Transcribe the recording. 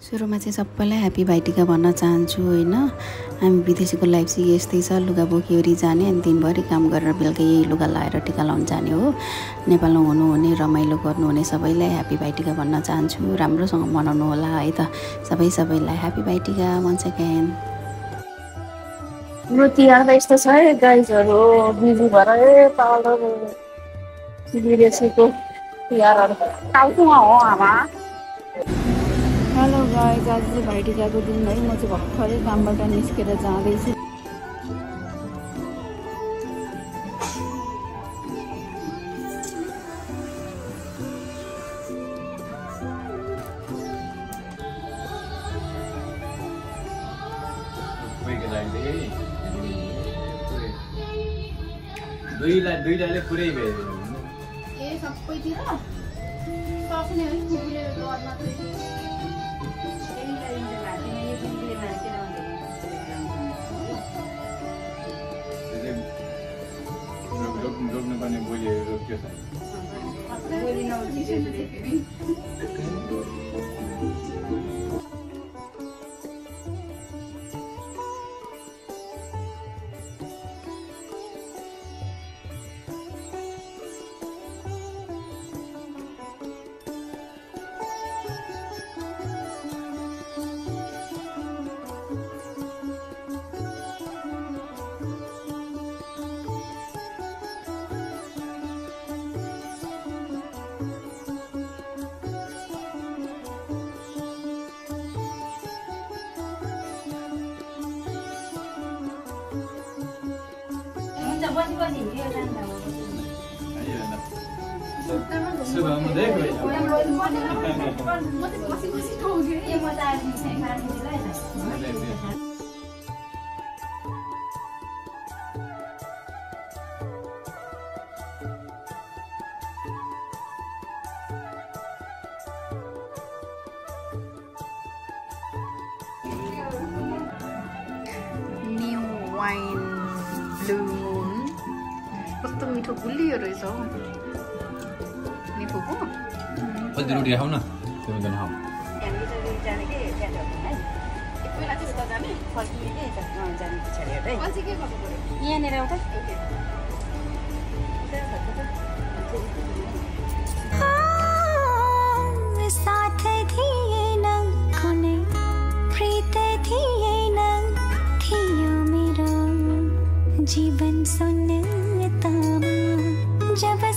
सुरुमा चाहिँ सबैलाई ह्याप्पी भाइटिका भन्न चाहन्छु होइन? हामी विदेशीको लाइफ चाहिँ यस्तै छ लुगा बोकिवरी जाने अनि दिनभरि काम गरेर बेलुका यही लुगा लगाएर टिका लाउनु जाने हो। नेपालमा हुनुहुने रमाइलो गर्नुहुने सबैलाई ह्याप्पी भाइटिका भन्न चाहन्छु। राम्रोसँग मनाउनु होला है त? सबै सबैलाई ह्याप्पी भाइटिका वान सेकेन्ड। हाम्रो तिहार त यस्तो छ है गाइजहरू बिजी भएर पाउडर विदेशीको हो आमा। हेलो गाइज आज चाहिँ भाइटिकाको दिन है म चाहिँ भर्खरै कामबाट निस्केर जाँदैछु। दुईलाई दुईजनाले पुरै भयो। ए सबैतिर? लोकने बोलिए लोग के साथ सक्ने है कुकुरले गर्न रोक्नुपर्ने बोलीहरू रोक्यो छ सुबह में देख म चाहिँ बसी बसी खाउँछु है न्यु वाइन ब्लु मुन कस्तो मिठो गुलियो रहेछ हौ कति रोटी खाऊ न खाऊ यहाँनिर आउँछ साथ थिएन कुनै प्रीत थिएन थियो मेरो जीवन सुन tama, já vai